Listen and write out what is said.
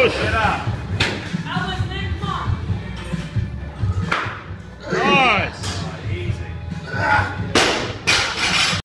Cruz.